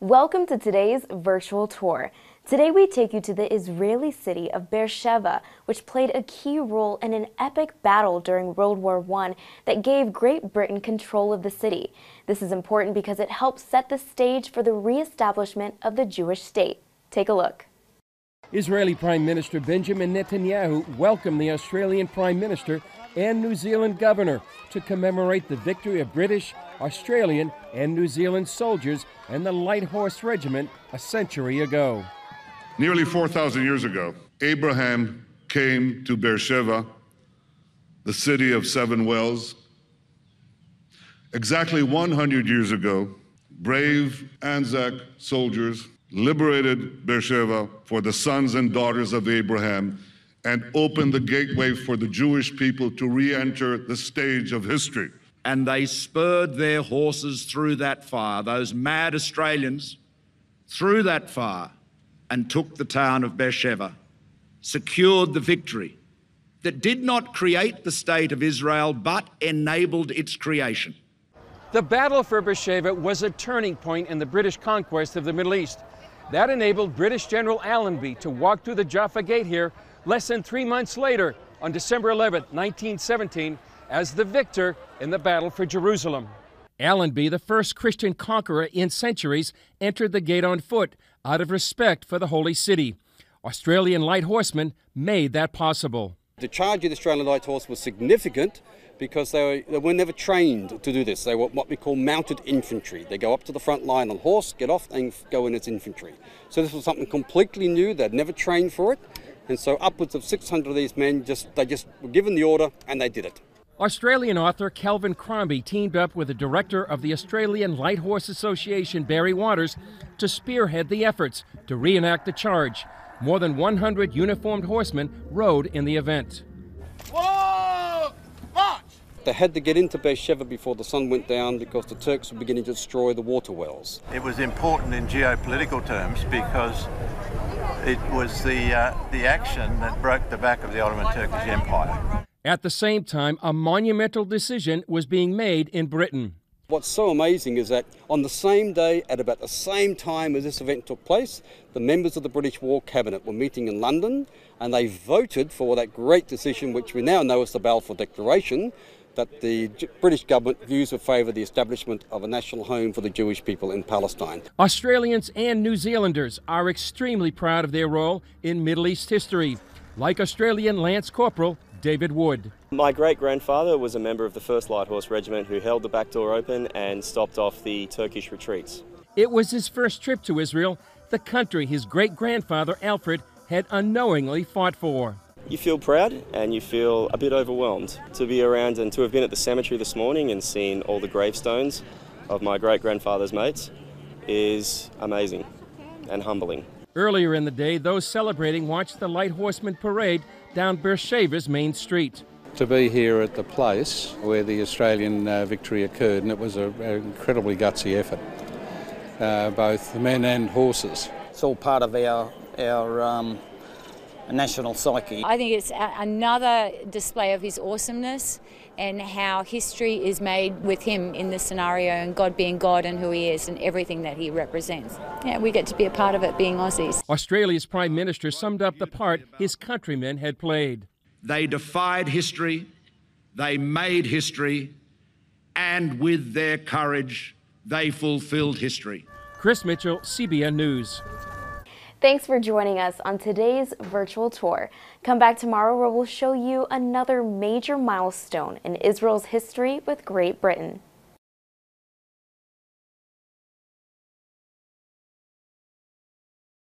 Welcome to today's virtual tour. Today we take you to the Israeli city of Beersheba, which played a key role in an epic battle during World War I that gave Great Britain control of the city. This is important because it helps set the stage for the reestablishment of the Jewish state. Take a look. Israeli Prime Minister Benjamin Netanyahu welcomed the Australian Prime Minister and New Zealand governor to commemorate the victory of British, Australian, and New Zealand soldiers and the Light Horse Regiment a century ago. Nearly 4,000 years ago, Abraham came to Beersheba, the city of seven wells. Exactly 100 years ago, brave Anzac soldiers liberated Beersheba for the sons and daughters of Abraham and opened the gateway for the Jewish people to re enter the stage of history. And they spurred their horses through that fire, those mad Australians, through that fire, and took the town of Beersheba, secured the victory that did not create the state of Israel but enabled its creation. The Battle for Beersheba was a turning point in the British conquest of the Middle East. That enabled British General Allenby to walk through the Jaffa Gate here less than three months later, on December 11, 1917, as the victor in the Battle for Jerusalem. Allenby, the first Christian conqueror in centuries, entered the gate on foot out of respect for the Holy City. Australian light horsemen made that possible. The charge of the Australian Light Horse was significant because they were, they were, never trained to do this. They were what we call mounted infantry. They go up to the front line on horse, get off, and go in as infantry. So this was something completely new. They'd never trained for it. And so upwards of 600 of these men just they just were given the order and they did it. Australian author Kelvin Crombie teamed up with the director of the Australian Light Horse Association, Barry Waters, to spearhead the efforts to reenact the charge. More than 100 uniformed horsemen rode in the event. Whoa! March! They had to get into Beersheba before the sun went down because the Turks were beginning to destroy the water wells. It was important in geopolitical terms because it was the, uh, the action that broke the back of the Ottoman Turkish Empire. At the same time, a monumental decision was being made in Britain. What's so amazing is that on the same day, at about the same time as this event took place, the members of the British War Cabinet were meeting in London and they voted for that great decision, which we now know as the Balfour Declaration, that the British government views in favour the establishment of a national home for the Jewish people in Palestine. Australians and New Zealanders are extremely proud of their role in Middle East history, like Australian Lance Corporal David Wood. My great grandfather was a member of the 1st Light Horse Regiment who held the back door open and stopped off the Turkish retreats. It was his first trip to Israel, the country his great grandfather Alfred had unknowingly fought for you feel proud and you feel a bit overwhelmed to be around and to have been at the cemetery this morning and seen all the gravestones of my great grandfather's mates is amazing and humbling. Earlier in the day, those celebrating watched the Light Horseman Parade down Beersheba's main street. To be here at the place where the Australian uh, victory occurred, and it was an incredibly gutsy effort, uh, both the men and horses. It's all part of our our um, national psyche. I think it's a- another display of his awesomeness and how history is made with him in this scenario and God being God and who he is and everything that he represents. Yeah, we get to be a part of it being Aussies. Australia's Prime Minister summed up the part his countrymen had played. They defied history, they made history, and with their courage, they fulfilled history. Chris Mitchell, CBN News. Thanks for joining us on today's virtual tour. Come back tomorrow where we'll show you another major milestone in Israel's history with Great Britain.